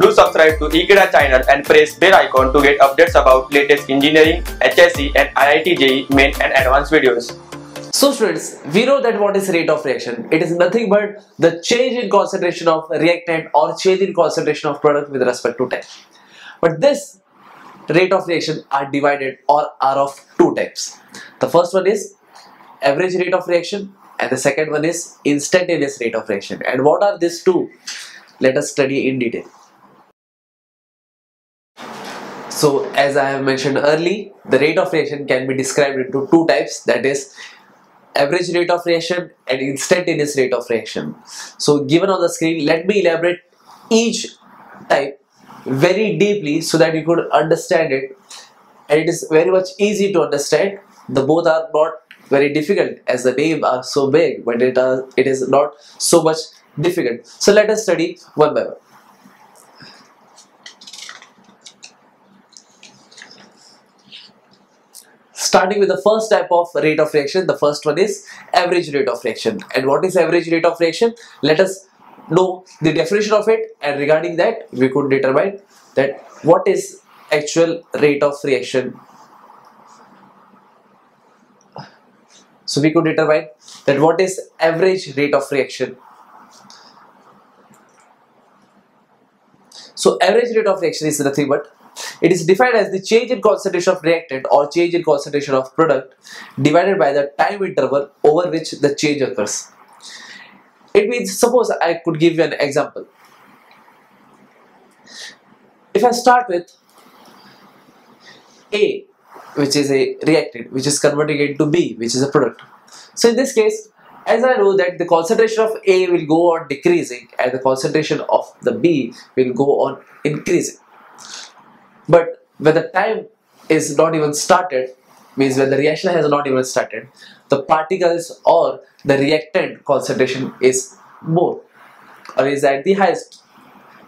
Do subscribe to Ekeeda channel and press bell icon to get updates about latest engineering, HSC and IIT JEE main and advanced videos. So students, we know that what is rate of reaction. It is nothing but the change in concentration of reactant or change in concentration of product with respect to time. But this rate of reaction are divided or are of two types. The first one is average rate of reaction and the second one is instantaneous rate of reaction. And what are these two? Let us study in detail. So as I have mentioned early, the rate of reaction can be described into two types that is average rate of reaction and instantaneous rate of reaction. So given on the screen, let me elaborate each type very deeply so that you could understand it and it is very much easy to understand. The both are not very difficult as the name are so big but it, are, it is not so much difficult. So let us study one by one. Starting with the first type of rate of reaction the first one is average rate of reaction. And what is average rate of reaction? Let us know the definition of it and regarding that we could determine that what is actual rate of reaction. So we could determine that what is average rate of reaction. So average rate of reaction is nothing but it is defined as the change in concentration of reactant or change in concentration of product divided by the time interval over which the change occurs. It means, suppose I could give you an example. If I start with A, which is a reactant, which is converting into B, which is a product. So in this case, as I know that the concentration of A will go on decreasing and the concentration of the B will go on increasing but when the time is not even started means when the reaction has not even started the particles or the reactant concentration is more or is at the highest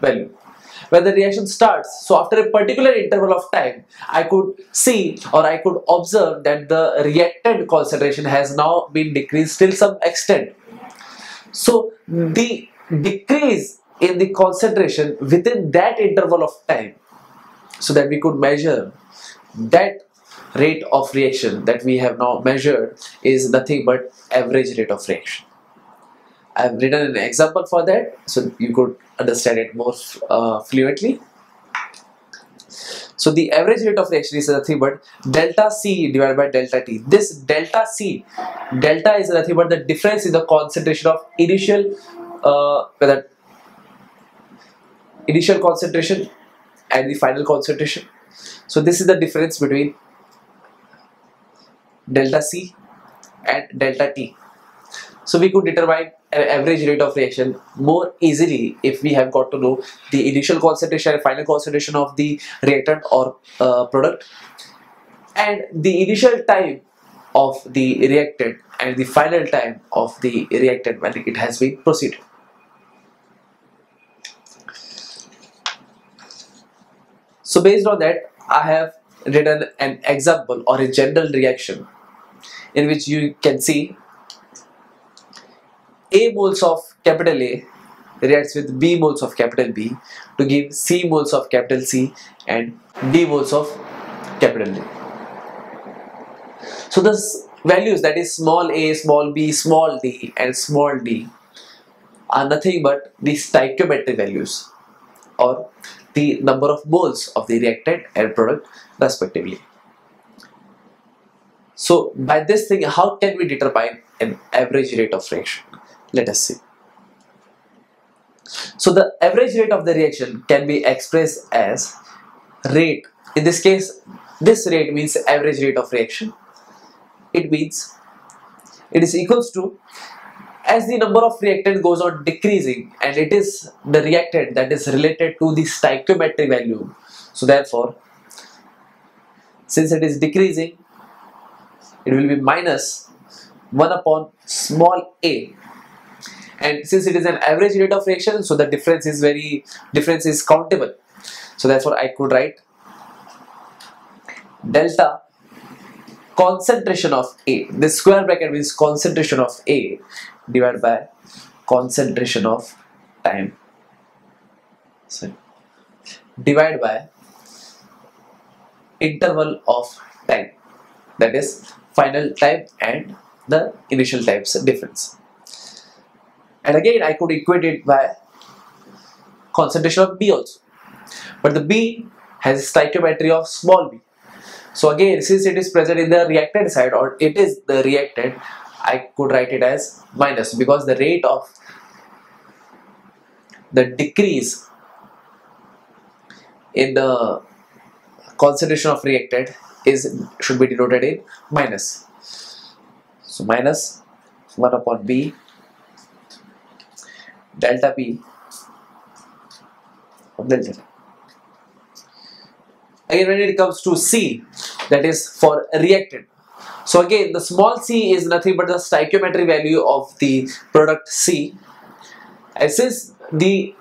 value. When the reaction starts so after a particular interval of time I could see or I could observe that the reactant concentration has now been decreased till some extent. So the decrease in the concentration within that interval of time so that we could measure that rate of reaction that we have now measured is nothing but average rate of reaction. I have written an example for that so you could understand it more uh, fluently. So the average rate of reaction is nothing but delta C divided by delta T. This delta C, delta is nothing but the difference in the concentration of initial, uh, whether initial concentration and the final concentration. So this is the difference between delta C and delta T. So we could determine an average rate of reaction more easily if we have got to know the initial concentration and final concentration of the reactant or uh, product and the initial time of the reactant and the final time of the reactant when it has been proceeded. So based on that, I have written an example or a general reaction in which you can see A moles of capital A reacts with B moles of capital B to give C moles of capital C and D moles of capital D. So the values that is small a, small b, small d and small d are nothing but the stoichiometric values or the number of moles of the reactant and product respectively. So by this thing, how can we determine an average rate of reaction? Let us see. So the average rate of the reaction can be expressed as rate. In this case, this rate means average rate of reaction. It means it is equals to as the number of reactant goes on decreasing and it is the reactant that is related to the stoichiometric value. So therefore since it is decreasing it will be minus 1 upon small a. And since it is an average rate of reaction so the difference is very difference is countable. So therefore I could write delta concentration of A. This square bracket means concentration of A divided by concentration of time. So divided by interval of time. That is final time and the initial time's difference. And again I could equate it by concentration of B also. But the B has stoichiometry of small b. So again since it is present in the reactant side or it is the reactant I could write it as minus because the rate of the decrease in the concentration of reactant is should be denoted in minus. So minus 1 upon b delta p delta again when it comes to c that is for reactant so again the small c is nothing but the stoichiometry value of the product c. And since the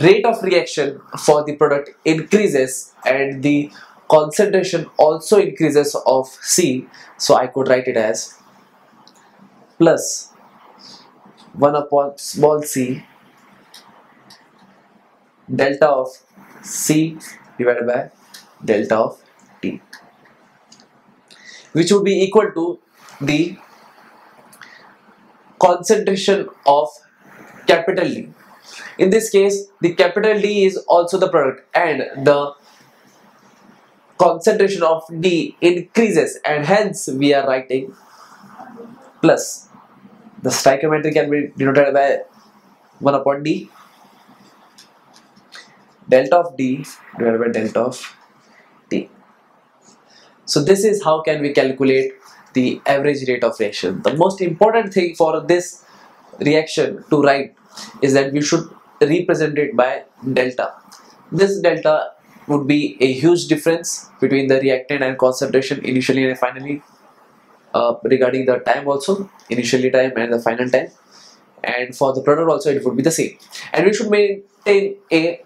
rate of reaction for the product increases and the concentration also increases of C so I could write it as plus 1 upon small c delta of C divided by delta of T which would be equal to the concentration of capital D in this case, the capital D is also the product and the concentration of D increases and hence we are writing plus. The stoichiometry can be denoted by 1 upon D delta of D divided by delta of. So this is how can we calculate the average rate of reaction. The most important thing for this reaction to write is that we should represent it by delta. This delta would be a huge difference between the reactant and concentration initially and finally uh, regarding the time also initially time and the final time and for the product also it would be the same and we should maintain a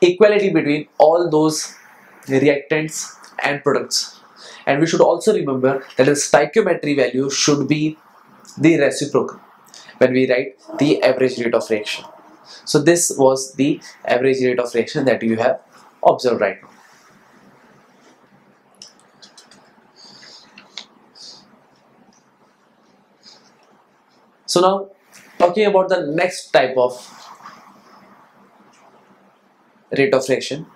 equality between all those reactants and products and we should also remember that the stoichiometry value should be the reciprocal when we write the average rate of reaction. So this was the average rate of reaction that you have observed right now. So now talking about the next type of rate of reaction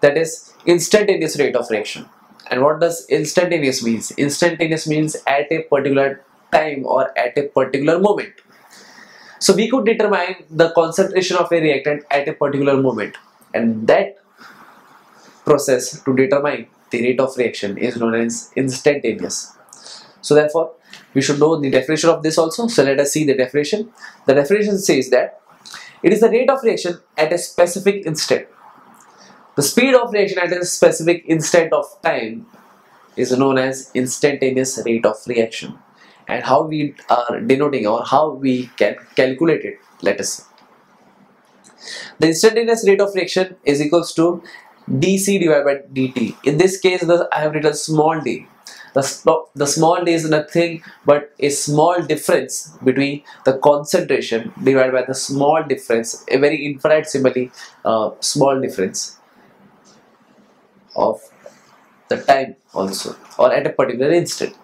that is instantaneous rate of reaction and what does instantaneous means instantaneous means at a particular time or at a particular moment so we could determine the concentration of a reactant at a particular moment and that process to determine the rate of reaction is known as instantaneous. So therefore we should know the definition of this also. So let us see the definition. The definition says that it is the rate of reaction at a specific instant. The speed of reaction at a specific instant of time is known as instantaneous rate of reaction. And how we are denoting or how we can calculate it let us see. The instantaneous rate of reaction is equals to dc divided by dt. In this case the, i have written small d. The, the small d is nothing but a small difference between the concentration divided by the small difference a very infinitesimally uh, small difference of the time also or at a particular instant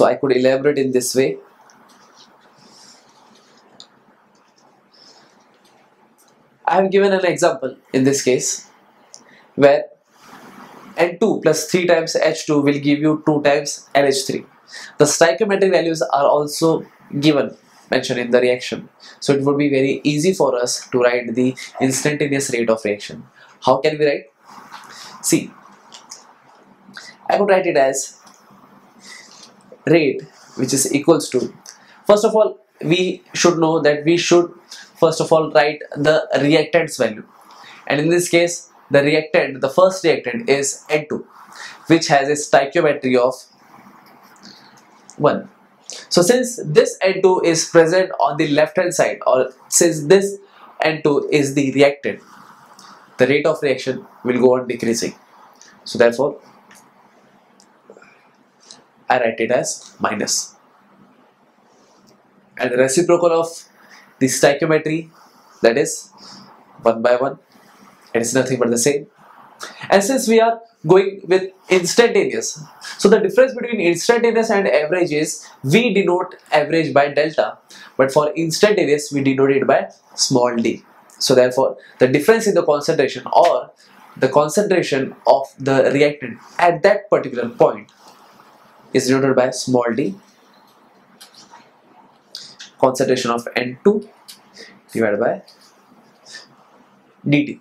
So I could elaborate in this way. I have given an example in this case where N2 plus 3 times H2 will give you 2 times NH3. The stoichiometric values are also given mentioned in the reaction. So it would be very easy for us to write the instantaneous rate of reaction. How can we write? See, I could write it as rate which is equals to first of all we should know that we should first of all write the reactant's value and in this case the reactant the first reactant is N2 which has a stoichiometry of 1 so since this N2 is present on the left hand side or since this N2 is the reactant the rate of reaction will go on decreasing. So therefore I write it as minus. And the reciprocal of the stoichiometry that is one by one it is nothing but the same and since we are going with instantaneous so the difference between instantaneous and average is we denote average by delta but for instantaneous we denote it by small d so therefore the difference in the concentration or the concentration of the reactant at that particular point is denoted by small d concentration of N2 divided by dt.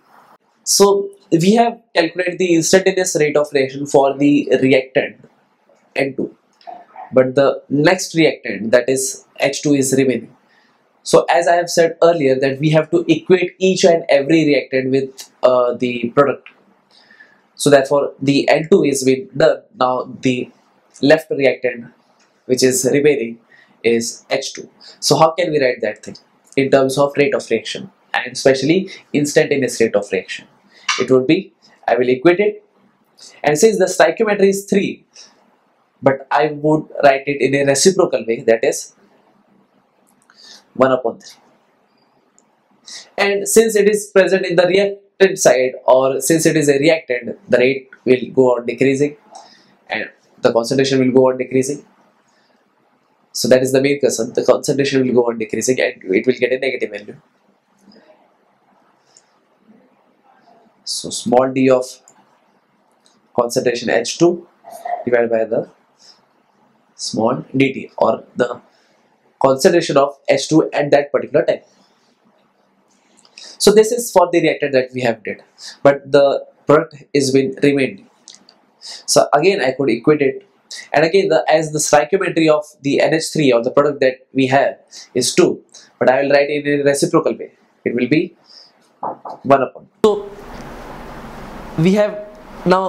So we have calculated the instantaneous rate of reaction for the reactant N2 but the next reactant that is H2 is remaining. So as I have said earlier that we have to equate each and every reactant with uh, the product. So therefore the N2 is with the now the left reactant which is remaining is H2. So how can we write that thing in terms of rate of reaction and especially instantaneous rate of reaction? It would be, I will equate it and since the stoichiometry is 3 but I would write it in a reciprocal way that is 1 upon 3 and since it is present in the reactant side or since it is a reactant the rate will go on decreasing and the concentration will go on decreasing so that is the main concern. The concentration will go on decreasing and it will get a negative value. So small d of concentration H2 divided by the small dt or the concentration of H2 at that particular time. So this is for the reactor that we have did, but the product is been remained. So again I could equate it and again the, as the stoichiometry of the NH3 or the product that we have is 2 but I will write it in a reciprocal way it will be 1 upon so we have now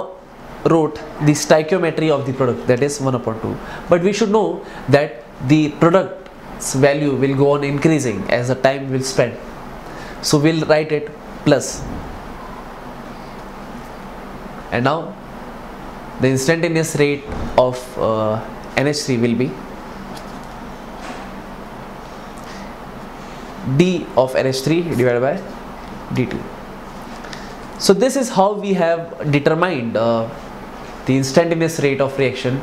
wrote the stoichiometry of the product that is 1 upon 2 but we should know that the product's value will go on increasing as the time will spend so we'll write it plus. And now the instantaneous rate of uh, NH3 will be d of NH3 divided by dt. So this is how we have determined uh, the instantaneous rate of reaction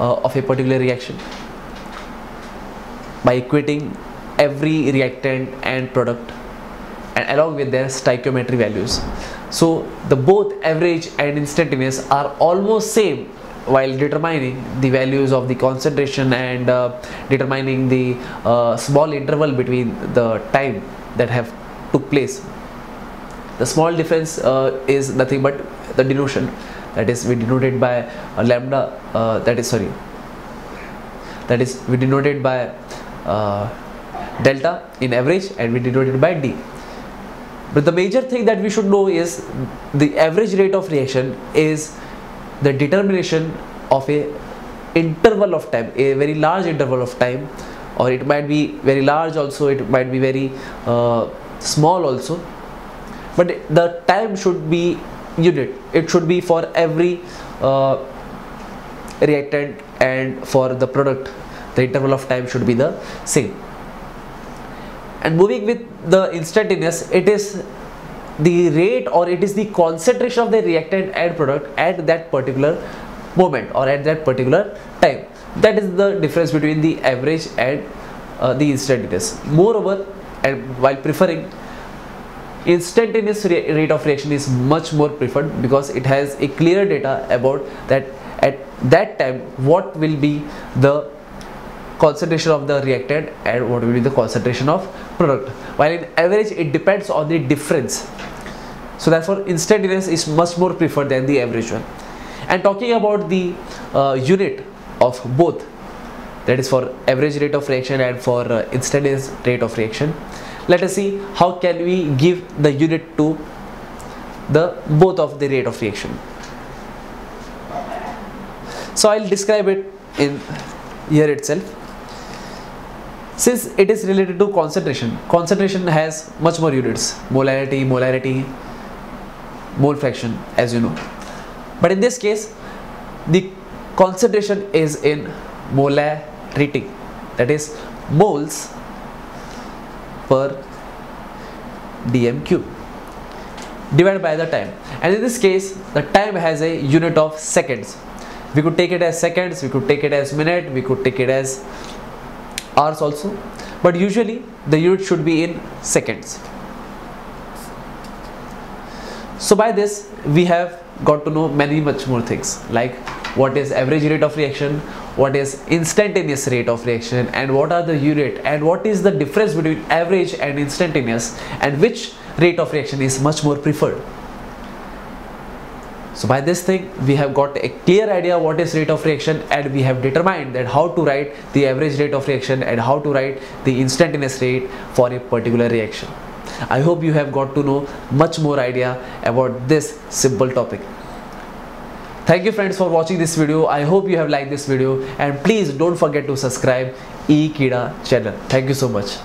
uh, of a particular reaction by equating every reactant and product and along with their stoichiometry values. So the both average and instantaneous are almost same while determining the values of the concentration and uh, determining the uh, small interval between the time that have took place. The small difference uh, is nothing but the dilution. That is we denoted by lambda uh, that is sorry. That is we denoted by uh, delta in average and we denoted by d. But the major thing that we should know is the average rate of reaction is the determination of a interval of time, a very large interval of time or it might be very large also, it might be very uh, small also. But the time should be unit, it should be for every uh, reactant and for the product the interval of time should be the same. And moving with the instantaneous it is the rate or it is the concentration of the reactant and product at that particular moment or at that particular time. That is the difference between the average and uh, the instantaneous. Moreover and while preferring instantaneous rate of reaction is much more preferred because it has a clear data about that at that time what will be the concentration of the reactant and what will be the concentration of product. While in average it depends on the difference. So therefore instantaneous is much more preferred than the average one. And talking about the uh, unit of both that is for average rate of reaction and for uh, instantaneous rate of reaction let us see how can we give the unit to the both of the rate of reaction. So i'll describe it in here itself. Since it is related to concentration concentration has much more units molarity molarity mole fraction as you know. But in this case the concentration is in molarity that is moles per dm cube divided by the time. And in this case the time has a unit of seconds. We could take it as seconds we could take it as minute we could take it as hours also. But usually the unit should be in seconds. So by this we have got to know many much more things like what is average rate of reaction what is instantaneous rate of reaction and what are the unit and what is the difference between average and instantaneous and which rate of reaction is much more preferred. So by this thing we have got a clear idea what is rate of reaction and we have determined that how to write the average rate of reaction and how to write the instantaneous rate for a particular reaction. I hope you have got to know much more idea about this simple topic thank you friends for watching this video. I hope you have liked this video. And please don't forget to subscribe e channel. Thank you so much